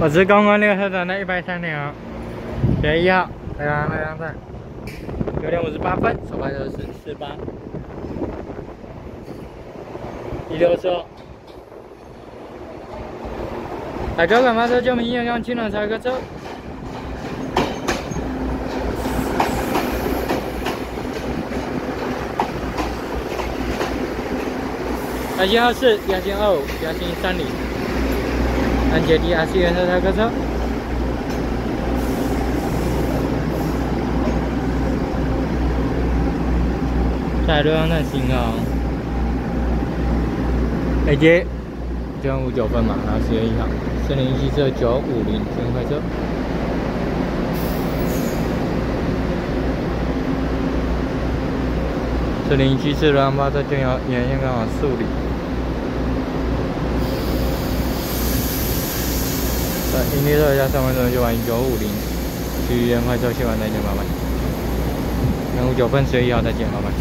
我是刚刚那个车长的一百三零啊，学一号，来来来来来，九点五十八分，手牌的是四八。一六四。大家干嘛在叫明阳阳经常踩个车？亚星二四、亚星二五、亚星三零，安捷迪亚西原车踩个车。在路上的信号。北捷九五九分嘛，然后十月一号。森林汽车九五零，先快车。四零七次乱八车就要沿线刚好树里。对，今天这一下三分钟就完九五零，去元快车去完再见，拜拜。然后九分十一号再见，拜拜。